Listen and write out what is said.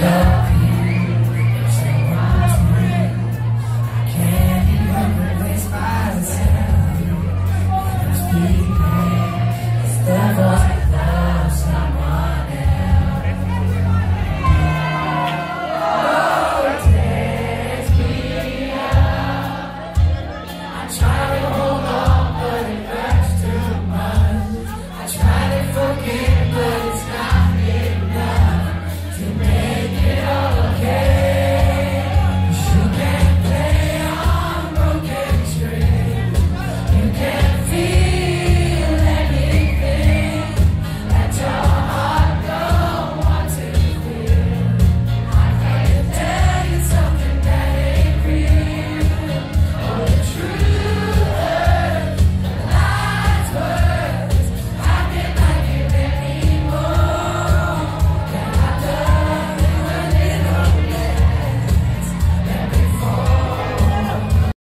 love.